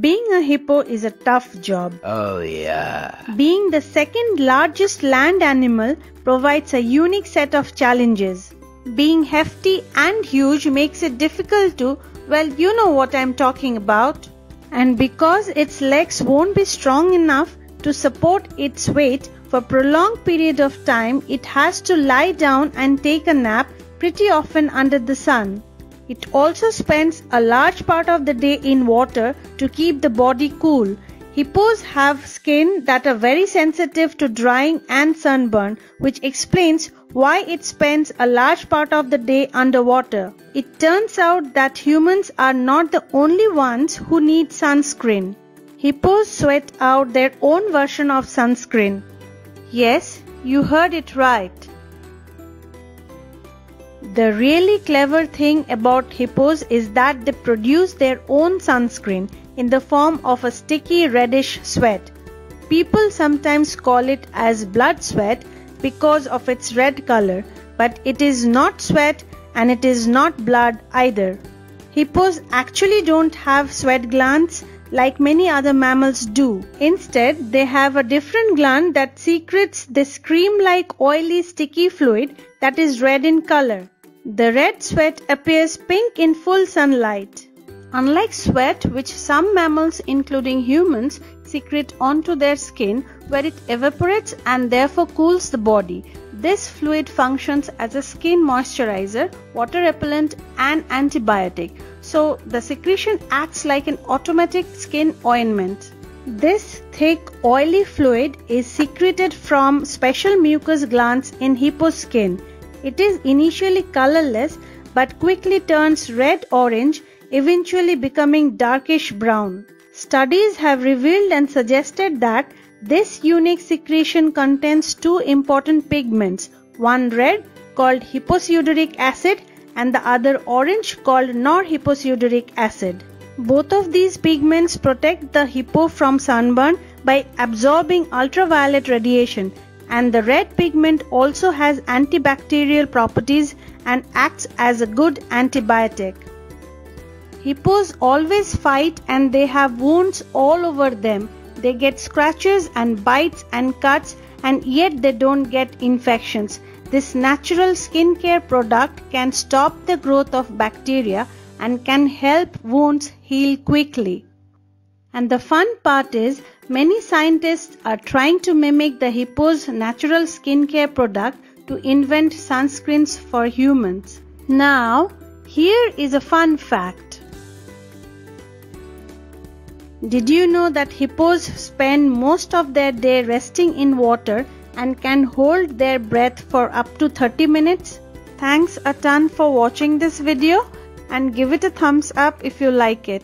Being a hippo is a tough job. Oh, yeah. Being the second largest land animal provides a unique set of challenges. Being hefty and huge makes it difficult to, well, you know what I'm talking about. And because its legs won't be strong enough to support its weight for prolonged period of time, it has to lie down and take a nap pretty often under the sun. It also spends a large part of the day in water to keep the body cool. Hippos have skin that are very sensitive to drying and sunburn, which explains why it spends a large part of the day underwater. It turns out that humans are not the only ones who need sunscreen. Hippos sweat out their own version of sunscreen. Yes, you heard it right. The really clever thing about hippos is that they produce their own sunscreen in the form of a sticky reddish sweat. People sometimes call it as blood sweat because of its red color, but it is not sweat and it is not blood either. Hippos actually don't have sweat glands like many other mammals do. Instead, they have a different gland that secretes this cream-like oily sticky fluid that is red in color. The red sweat appears pink in full sunlight. Unlike sweat, which some mammals including humans secrete onto their skin where it evaporates and therefore cools the body, this fluid functions as a skin moisturizer, water repellent and antibiotic. So the secretion acts like an automatic skin ointment. This thick oily fluid is secreted from special mucous glands in hippo skin it is initially colorless but quickly turns red orange, eventually becoming darkish brown. Studies have revealed and suggested that this unique secretion contains two important pigments, one red called hipposudoric acid and the other orange called norhipposudoric acid. Both of these pigments protect the hippo from sunburn by absorbing ultraviolet radiation and the red pigment also has antibacterial properties and acts as a good antibiotic. Hippos always fight and they have wounds all over them. They get scratches and bites and cuts and yet they don't get infections. This natural skincare product can stop the growth of bacteria and can help wounds heal quickly. And the fun part is many scientists are trying to mimic the hippo's natural skincare product to invent sunscreens for humans. Now, here is a fun fact. Did you know that hippos spend most of their day resting in water and can hold their breath for up to 30 minutes? Thanks a ton for watching this video and give it a thumbs up if you like it.